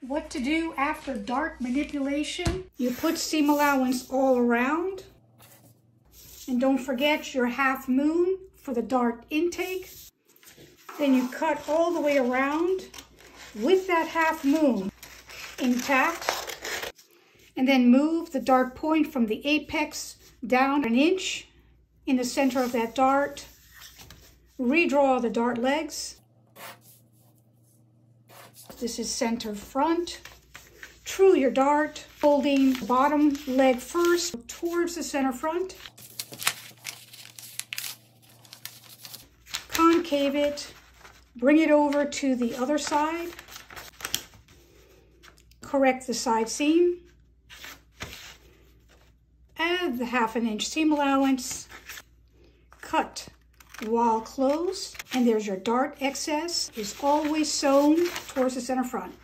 What to do after dart manipulation? You put seam allowance all around. And don't forget your half moon for the dart intake. Then you cut all the way around with that half moon intact. And then move the dart point from the apex down an inch in the center of that dart. Redraw the dart legs. This is center front. True your dart, holding the bottom leg first towards the center front. Concave it, bring it over to the other side. Correct the side seam. Add the half an inch seam allowance. Cut while closed. And there's your dart excess is always sewn towards the center front.